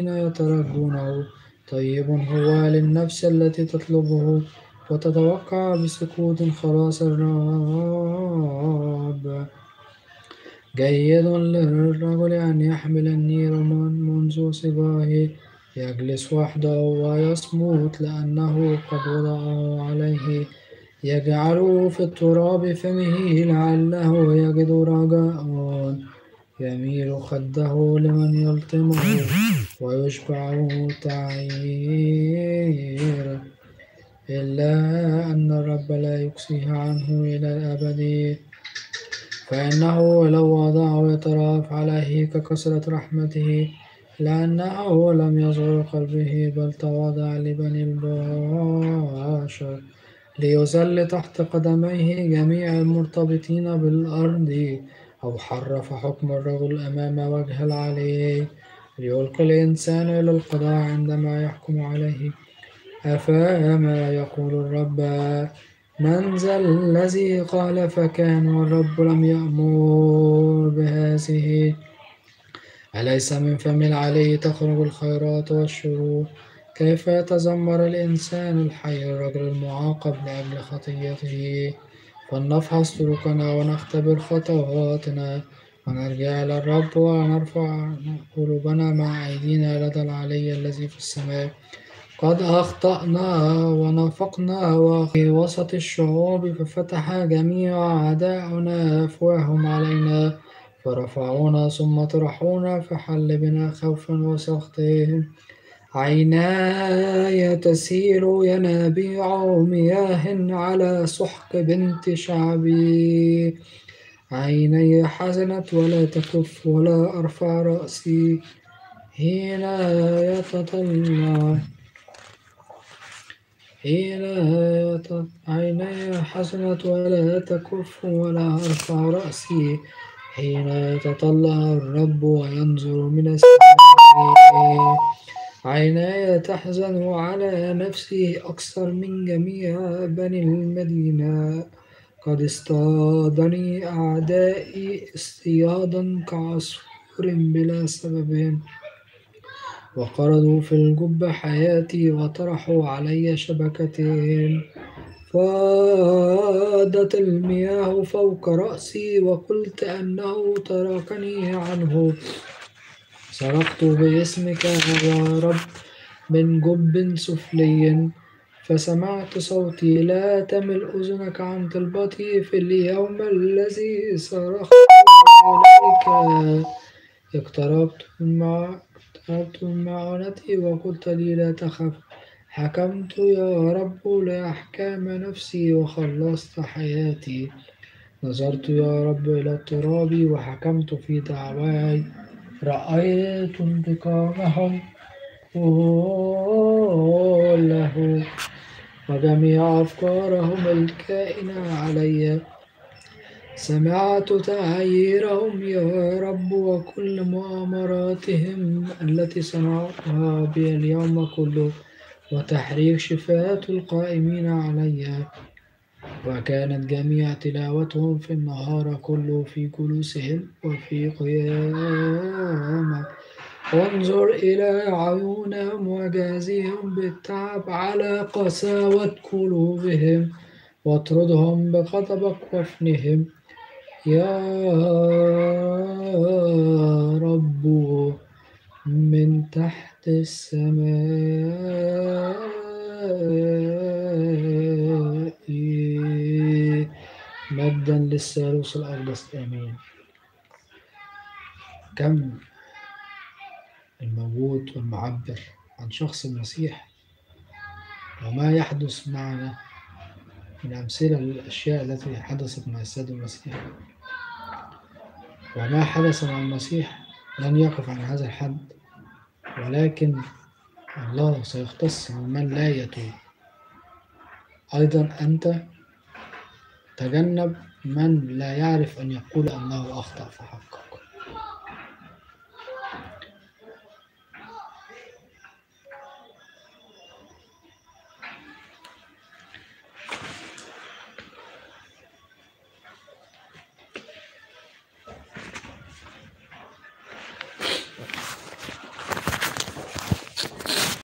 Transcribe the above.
يترجونه طيب هو للنفس التي تطلبه وتتوقع بسكوت خلاص الرب جيد للرجل أن يحمل النير منذ صباه يجلس وحده ويصمت لأنه قد وضعه عليه. يجعل في التراب فمه لعله يجد رجاء. يميل خده لمن يلطمه. ويشبعه تعيير إلا أن الرب لا يقصيه عنه إلى الأبد. فإنه لو وضعه يترأف عليه ككثرة رحمته لأنه لم يصغر قلبه بل تواضع لبني البشر ليذل تحت قدميه جميع المرتبطين بالأرض أو حرف حكم الرجل أمام وجه العلي. ليلقي الإنسان إلى القضاء عندما يحكم عليه. أفما يقول الرب من ذا الذي قال فكان والرب لم يأمر بهذه؟ أليس من فم العلي تخرج الخيرات والشرور؟ كيف يتذمر الإنسان الحي الرجل المعاقب لأجل خطيته؟ فلنفحص طرقنا ونختبر خطواتنا. ونرجع إلى الرب ونرفع قلوبنا مع أيدينا لدى العلي الذي في السماء. قد أخطأنا ونافقنا وفي وسط الشعوب ففتح جميع أعداؤنا أفواههم علينا. فرفعونا ثم طرحونا فحل بنا خوفا وسخطهم. عيناي تسيل ينابيع مياه على سحق بنت شعبي. عيني حزنت ولا تكف ولا أرفع رأسي حين يتطلع. حين عيني حزنت ولا تكف ولا أرفع رأسي حين يتطلع الرب وينظر من السماء. عيناي تحزن على نفسي أكثر من جميع بني المدينة. قد اصطادني أعدائي اصطيادا كعصفور بلا سبب وقرضوا في الجب حياتي وطرحوا علي شبكتين فاضت المياه فوق رأسي وقلت أنه تركني عنه. صرخت باسمك يا رب من جب سفلي. فسمعت صوتي لا تمل أذنك عن طلبتي في اليوم الذي صرخت عليك اقتربت من مع اقتربت معونتي وقلت لي لا تخف. حكمت يا رب لأحكام نفسي وخلصت حياتي. نظرت يا رب إلى اضطرابي وحكمت في دعواي. رأيت انتقامهم كله وجميع أفكارهم الكائنة علي؟ سمعت تعييرهم يا رب وكل مؤامراتهم التي صنعوها بي اليوم كله وتحريك شفاة القائمين علي. وكانت جميع تلاوتهم في النهار كله في جلوسهم وفي قيامة وانظر إلى عيونهم وجازيهم بالتعب على قساوة قلوبهم واطردهم بغضبك وفنهم يا رب من تحت السماء مجدا للثالوث الأقدس آمين كم؟ الموجود والمعبر عن شخص المسيح وما يحدث معنا من أمثلة للأشياء التي حدثت مع السيد المسيح. وما حدث مع المسيح لن يقف عن هذا الحد ولكن الله سيختص من لا يتوب. أيضا أنت تجنب من لا يعرف أن يقول أنه أخطأ في حقك.